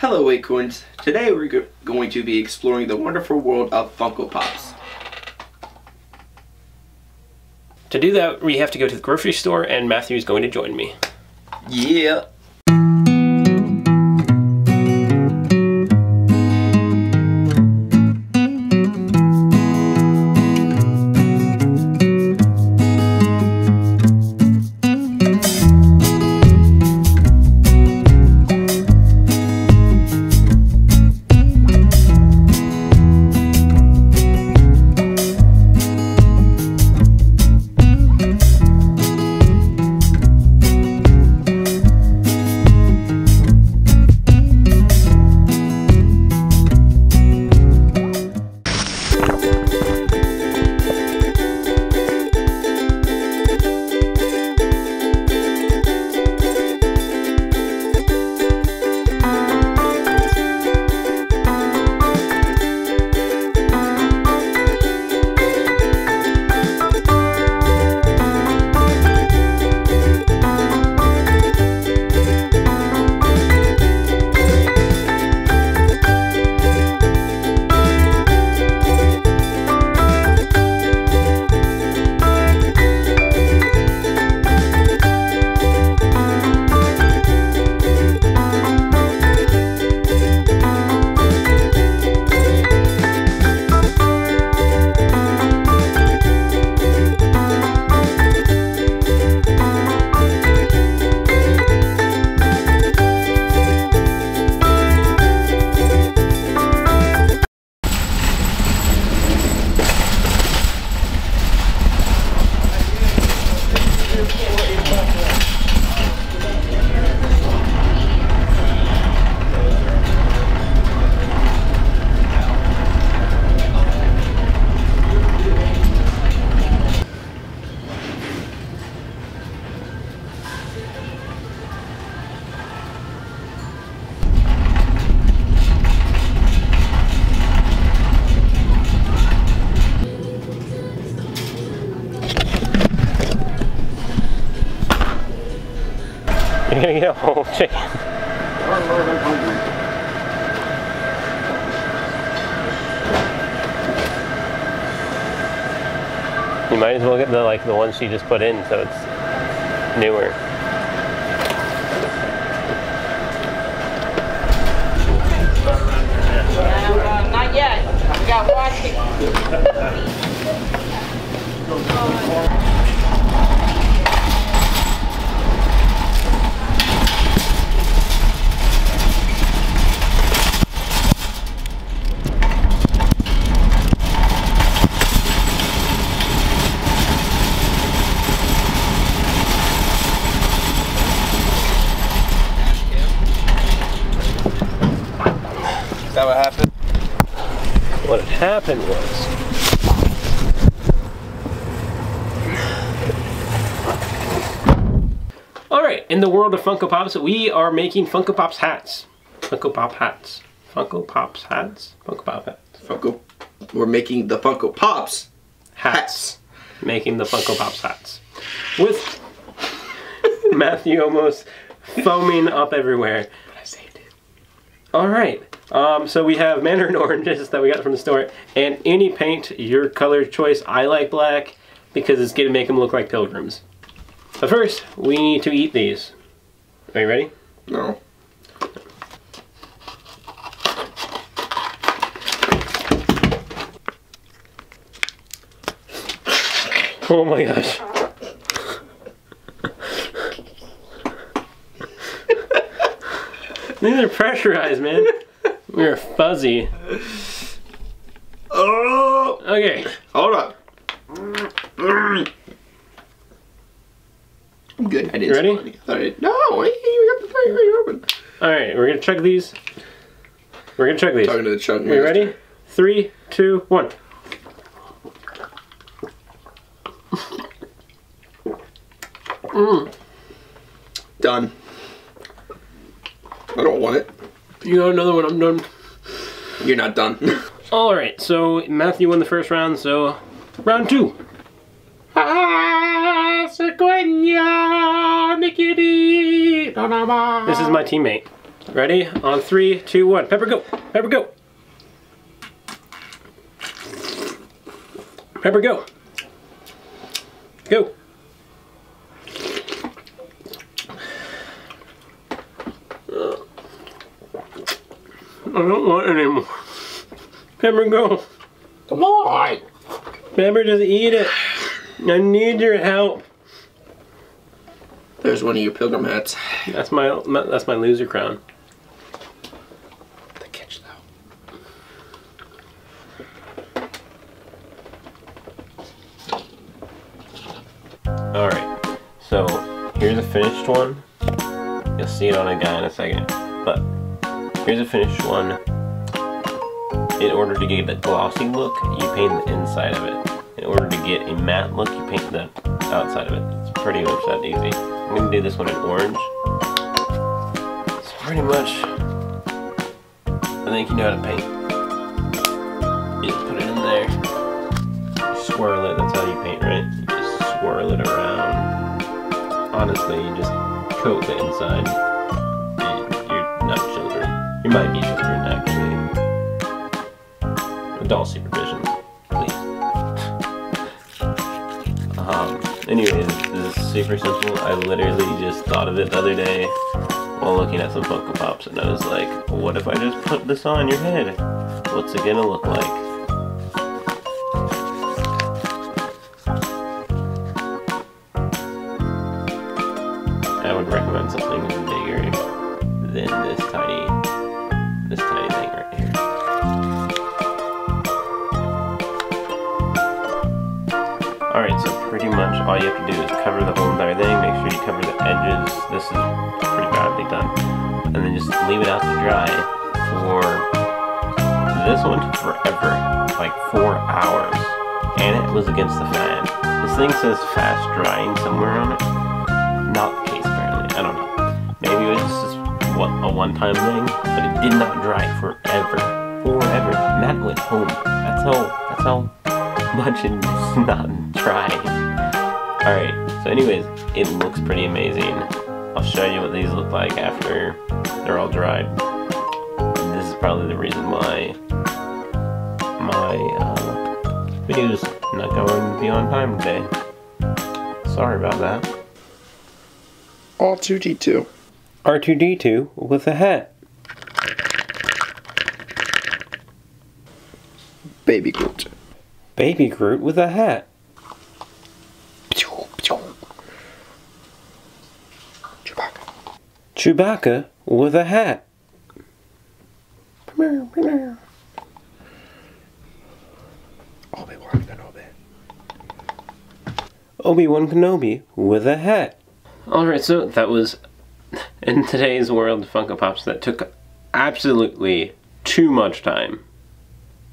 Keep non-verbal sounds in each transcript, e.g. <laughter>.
Hello Acorns. Today we're go going to be exploring the wonderful world of Funko Pops. To do that, we have to go to the grocery store and Matthew is going to join me. Yeah. A whole chicken. You might as well get the like the one she just put in so it's newer. Uh, not yet. We got watching. <laughs> What had happened was Alright, in the world of Funko Pops, we are making Funko Pops hats. Funko Pop hats. Funko Pops hats? Funko Pop hats. Funko. We're making the Funko Pops Hats. hats. Making the Funko Pops hats. With Matthew almost foaming up everywhere. I saved it. Alright, um, so we have mandarin <laughs> oranges that we got from the store, and any paint, your color choice. I like black because it's going to make them look like pilgrims. But first, we need to eat these. Are you ready? No. Oh my gosh. <laughs> These are pressurized, man. We are fuzzy. Oh! Okay. Hold on. I'm good. I didn't ready? spill. Alright. No, you got the thing right open. Alright, we're gonna chug these. We're gonna chug these. Talking to the chug. Are you ready? Three, two, one. Mm. Done. I don't want it. You got another one, I'm done. You're not done. <laughs> Alright, so Matthew won the first round, so round two. This is my teammate. Ready? On three, two, one. Pepper, go. Pepper, go. Pepper, go. Go. I don't want anymore. Pepper, go. Come on! Pepper, just eat it. I need your help. There's one of your pilgrim hats. That's my, my that's my loser crown. The catch though. All right. So here's a finished one. You'll see it on a guy in a second. Here's a finished one. In order to get the glossy look, you paint the inside of it. In order to get a matte look, you paint the outside of it. It's pretty much that easy. I'm gonna do this one in orange. It's pretty much. I think you know how to paint. You just put it in there. Swirl it. That's how you paint, right? You just swirl it around. Honestly, you just coat the inside. Might be children, actually. Adult supervision, please. um, anyways, this is super simple. I literally just thought of it the other day while looking at some Funko Pops, and I was like, what if I just put this on your head? What's it gonna look like? Pretty much all you have to do is cover the whole entire thing, make sure you cover the edges, this is pretty badly done, and then just leave it out to dry for, this one took forever, like four hours, and it was against the fan. This thing says fast drying somewhere on it, not the case apparently, I don't know. Maybe it was just what, a one-time thing, but it did not dry forever, forever. Matt went home, that's how, that's how much it's <laughs> not dry. Alright, so anyways, it looks pretty amazing. I'll show you what these look like after they're all dried. And this is probably the reason why my uh, video's not going to be on time today. Sorry about that. R2D2. R2D2 with a hat. Baby Groot. Baby Groot with a hat. Chewbacca. Chewbacca with a hat. Obi-Wan Kenobi. Obi-Wan Kenobi with a hat. Alright, so that was in today's world Funko Pops that took absolutely too much time.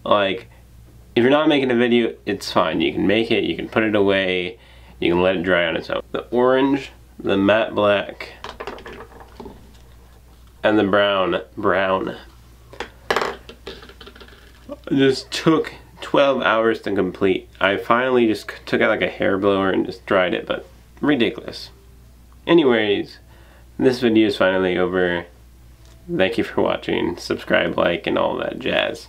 Like, if you're not making a video, it's fine. You can make it, you can put it away, you can let it dry on its own. The orange, the matte black, and the brown, brown, just took 12 hours to complete. I finally just took out like a hair blower and just dried it, but ridiculous. Anyways, this video is finally over. Thank you for watching. Subscribe, like, and all that jazz.